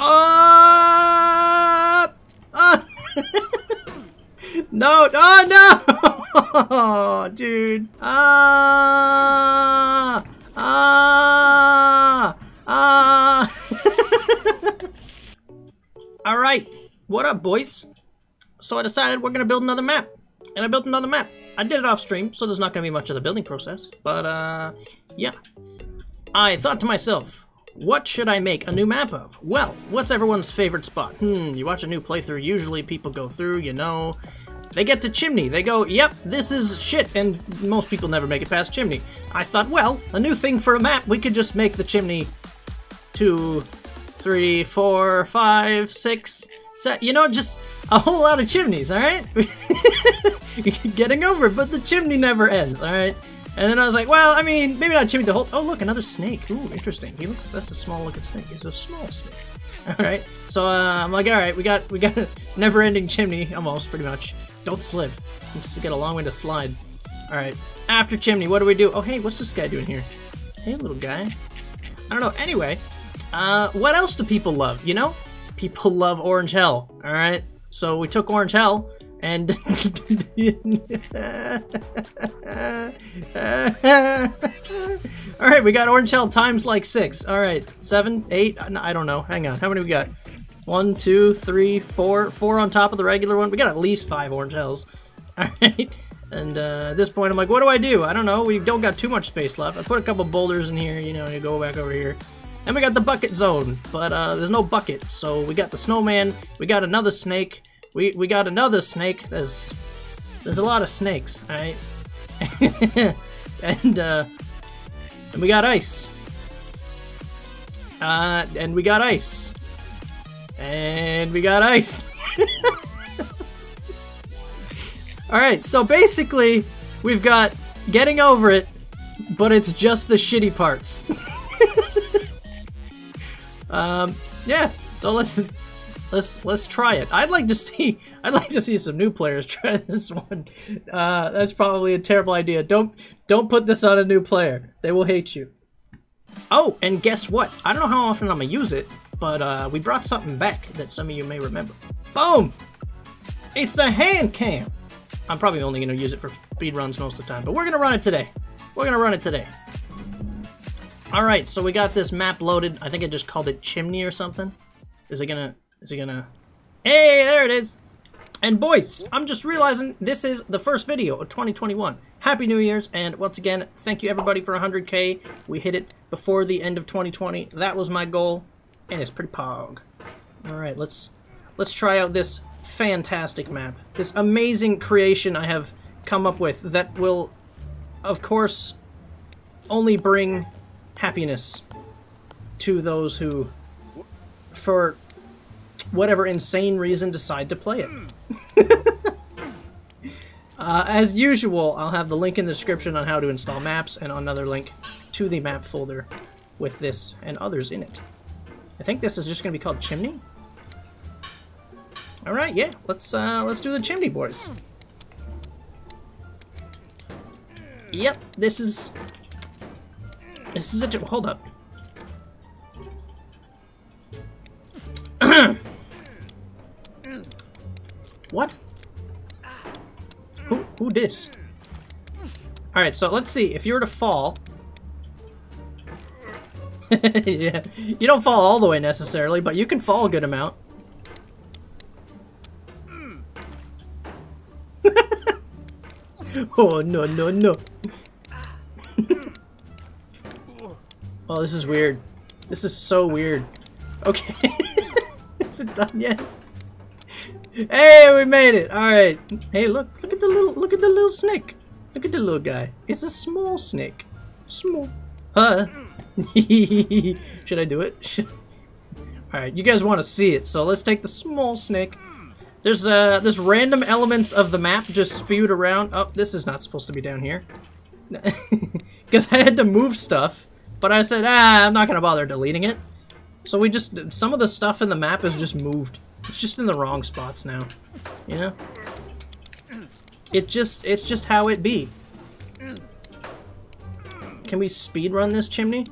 Up! Ah! no! Oh no! oh, dude. Ah! Ah! Ah! All right. What up, boys? So I decided we're gonna build another map, and I built another map. I did it off stream, so there's not gonna be much of the building process. But uh, yeah. I thought to myself, what should I make a new map of? Well, what's everyone's favorite spot? Hmm, you watch a new playthrough, usually people go through, you know, they get to Chimney, they go, yep, this is shit, and most people never make it past Chimney. I thought, well, a new thing for a map, we could just make the Chimney two, three, four, five, six, seven, you know, just a whole lot of chimneys, alright? Getting over but the chimney never ends, alright? And then I was like, well, I mean, maybe not chimney the whole. Oh, look, another snake. Ooh, interesting. He looks. That's a small looking snake. He's a small snake. All right. So uh, I'm like, all right, we got we got a never-ending chimney almost, pretty much. Don't slip. Just get a long way to slide. All right. After chimney, what do we do? Oh, hey, what's this guy doing here? Hey, little guy. I don't know. Anyway, uh, what else do people love? You know, people love Orange Hell. All right. So we took Orange Hell and all right we got orange hell times like six. All right seven eight i don't know. Hang on how many we got? One two three four four on top of the regular one. We got at least five orange hells all right and uh, at this point i'm like what do i do? I don't know. We don't got too much space left. I put a couple boulders in here you know you go back over here. And we got the bucket zone but uh, there's no bucket. So we got the snowman. We got another snake we we got another snake. There's there's a lot of snakes, alright? and uh and we got ice. Uh and we got ice. And we got ice. Alright, so basically we've got getting over it, but it's just the shitty parts. um yeah, so let's Let's let's try it. I'd like to see I'd like to see some new players try this one. Uh, that's probably a terrible idea. Don't don't put this on a new player. They will hate you. Oh, and guess what? I don't know how often I'm gonna use it, but uh, we brought something back that some of you may remember. Boom! It's a hand cam. I'm probably only gonna use it for speed runs most of the time, but we're gonna run it today. We're gonna run it today. All right, so we got this map loaded. I think I just called it Chimney or something. Is it gonna is he gonna... Hey, there it is! And boys, I'm just realizing this is the first video of 2021. Happy New Year's, and once again, thank you everybody for 100k. We hit it before the end of 2020. That was my goal, and it's pretty pog. Alright, let's let's try out this fantastic map. This amazing creation I have come up with that will, of course, only bring happiness to those who, for whatever insane reason, decide to play it. uh, as usual, I'll have the link in the description on how to install maps and another link to the map folder with this and others in it. I think this is just going to be called Chimney. All right, yeah, let's uh, let's do the Chimney boys. Yep, this is this is a hold up. What? Who, who this? Alright, so let's see. If you were to fall... yeah, you don't fall all the way necessarily, but you can fall a good amount. oh, no, no, no. oh, this is weird. This is so weird. Okay. is it done yet? Hey, we made it! Alright. Hey, look, look at the little, look at the little snake. Look at the little guy. It's a small snake. Small. Huh? Should I do it? Alright, you guys want to see it, so let's take the small snake. There's, uh, there's random elements of the map just spewed around. Oh, this is not supposed to be down here. Because I had to move stuff, but I said, ah, I'm not to bother deleting it. So we just, some of the stuff in the map is just moved. It's just in the wrong spots now. You know? It just, it's just how it be. Can we speed run this chimney?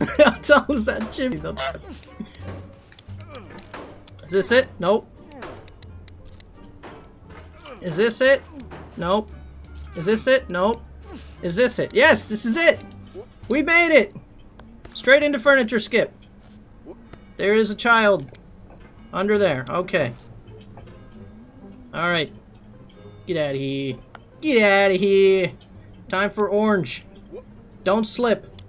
How tall is that chimney? Is this it? Nope. Is this it? Nope. Is this it? Nope. Is this it? Yes, this is it! We made it! Straight into furniture skip. There is a child. Under there. Okay. Alright. Get out of here. Get out of here. Time for orange. Don't slip.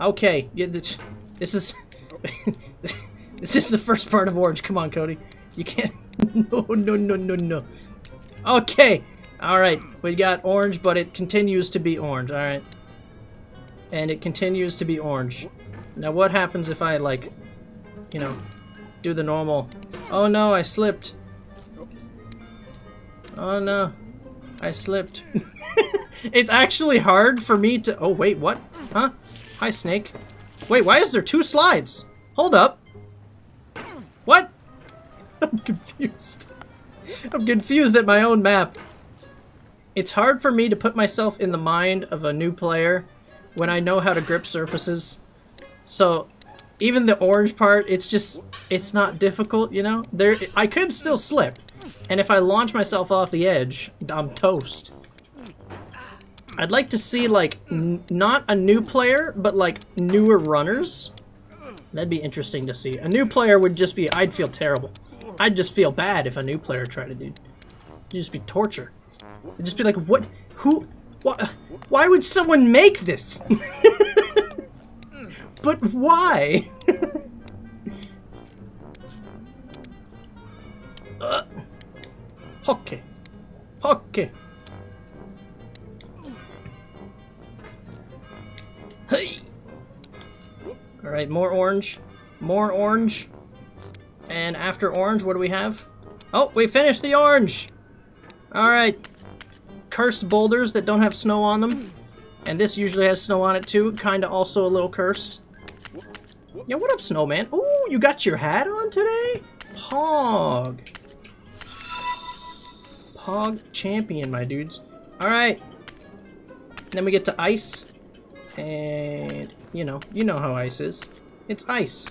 Okay. Yeah, this, this is... this is the first part of orange. Come on, Cody. You can't... no, no, no, no, no. Okay. Alright. We got orange, but it continues to be orange. Alright. And it continues to be orange. Now what happens if I, like, you know, do the normal... Oh no, I slipped. Oh no, I slipped. it's actually hard for me to... Oh wait, what? Huh? Hi, Snake. Wait, why is there two slides? Hold up. What? I'm confused. I'm confused at my own map. It's hard for me to put myself in the mind of a new player when I know how to grip surfaces. So, even the orange part, it's just, it's not difficult, you know? There, I could still slip. And if I launch myself off the edge, I'm toast. I'd like to see, like, not a new player, but, like, newer runners. That'd be interesting to see. A new player would just be, I'd feel terrible. I'd just feel bad if a new player tried to do. It'd just be torture. It'd just be like, what? Who? Why, why would someone make this? but why? uh, okay. Hey. All right, more orange. More orange. And after orange, what do we have? Oh, we finished the orange! Alright. Cursed boulders that don't have snow on them. And this usually has snow on it too. Kinda also a little cursed. Yeah, what up, snowman? Ooh, you got your hat on today? Pog. Pog champion, my dudes. Alright. Then we get to ice. And, you know, you know how ice is. It's ice.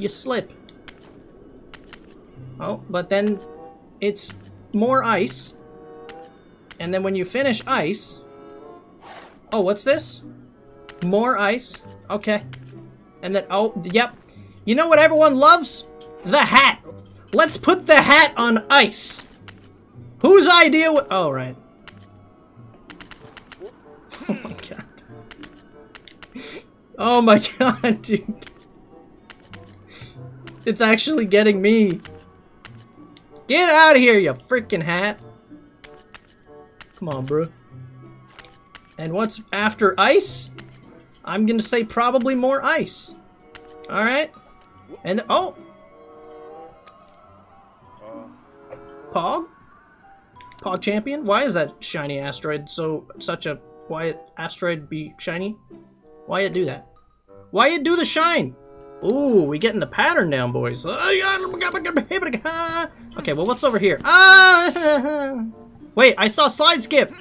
You slip. Oh, but then it's more ice. And then when you finish ice... Oh, what's this? More ice. Okay. And then, oh, yep. You know what everyone loves? The hat. Let's put the hat on ice. Whose idea was... Oh, right. Oh my god. Oh my god, dude. It's actually getting me. Get out of here, you freaking hat. Come on, bro. And what's after ice? I'm gonna say probably more ice. Alright. And, oh! Pog? Pog champion? Why is that shiny asteroid so, such a, why asteroid be shiny? Why it do that? Why it do the shine? Ooh, we getting the pattern down, boys. Okay, well, what's over here? Ah! Wait, I saw slide skip!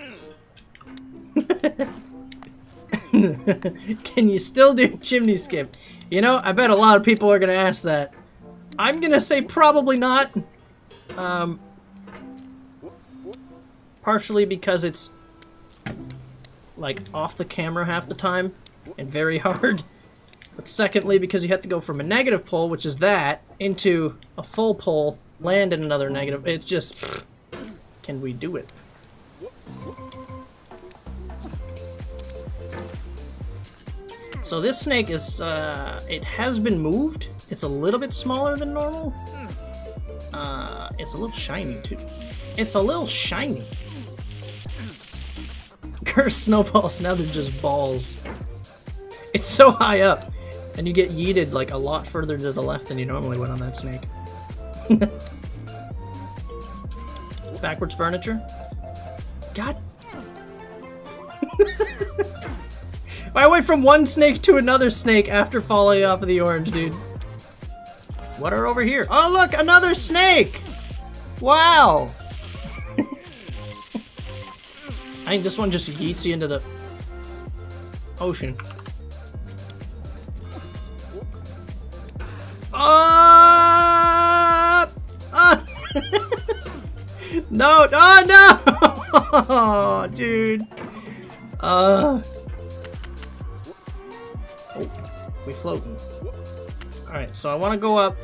Can you still do chimney skip? You know, I bet a lot of people are gonna ask that. I'm gonna say probably not. Um, partially because it's like off the camera half the time and very hard. But secondly, because you have to go from a negative pole, which is that, into a full pole, land in another negative. It's just, can we do it? So this snake is, uh, it has been moved. It's a little bit smaller than normal. Uh, it's a little shiny too. It's a little shiny. Cursed snowballs, now they're just balls. It's so high up. And you get yeeted like a lot further to the left than you normally would on that snake. Backwards furniture? God. I went from one snake to another snake after falling off of the orange, dude. What are over here? Oh, look, another snake! Wow! I think this one just yeets you into the ocean. Oh! Ah! no! Oh no! Dude. Uh. Oh, we floating. Alright, so I want to go up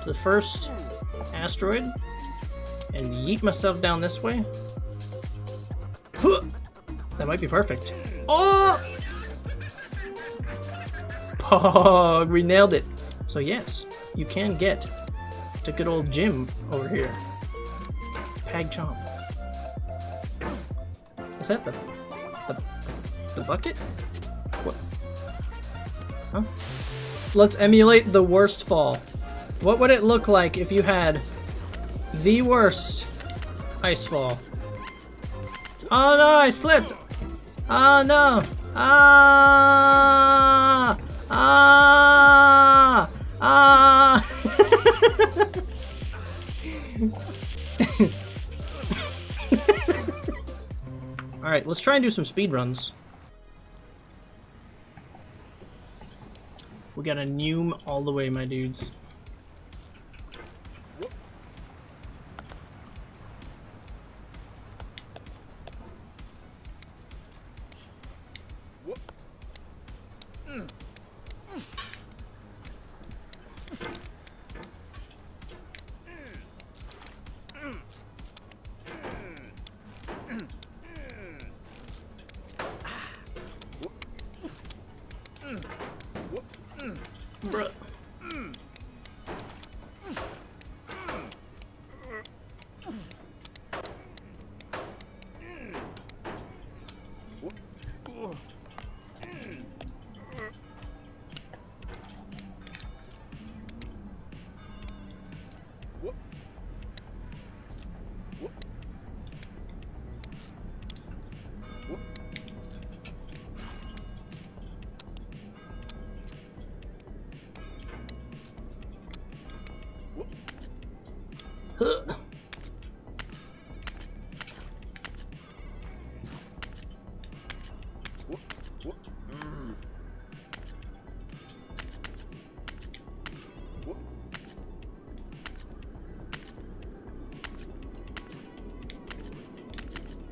to the first asteroid and yeet myself down this way. That might be perfect. Oh! Pog! We nailed it. So yes, you can get to good old Jim over here. Pag Chomp. Is that the, the, the bucket? Huh? Let's emulate the worst fall. What would it look like if you had the worst ice fall? Oh no, I slipped! Oh no! Ah! Ah! Ah! Alright, let's try and do some speed runs. We got a Nume all the way, my dudes.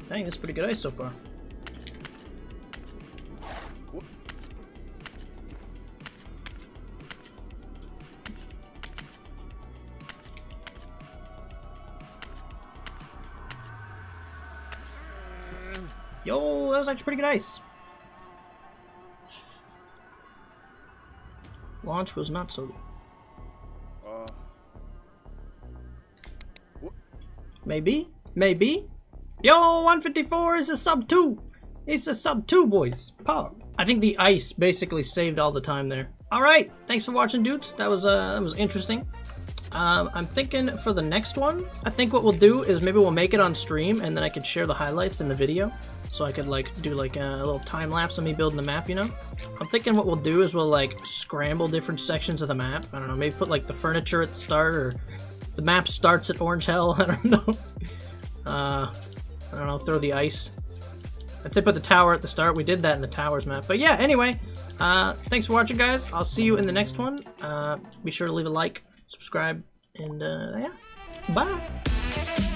Dang, that's pretty good ice so far. Yo, that was actually pretty good ice. Launch was not so good. Maybe? Maybe? Yo, 154 is a sub 2! It's a sub 2, boys. Power. I think the ice basically saved all the time there. Alright, thanks for watching, dudes. That was, uh, that was interesting. Um, I'm thinking for the next one, I think what we'll do is maybe we'll make it on stream and then I could share the highlights in the video. So I could like do like a, little time lapse of me building the map, you know? I'm thinking what we'll do is we'll like scramble different sections of the map. I don't know, maybe put like the furniture at the start or the map starts at Orange Hell, I don't know. Uh, I don't know, throw the ice. I'd say put the tower at the start. We did that in the towers map. But yeah, anyway, uh, thanks for watching, guys. I'll see you in the next one. Uh, be sure to leave a like, subscribe, and uh, yeah, bye.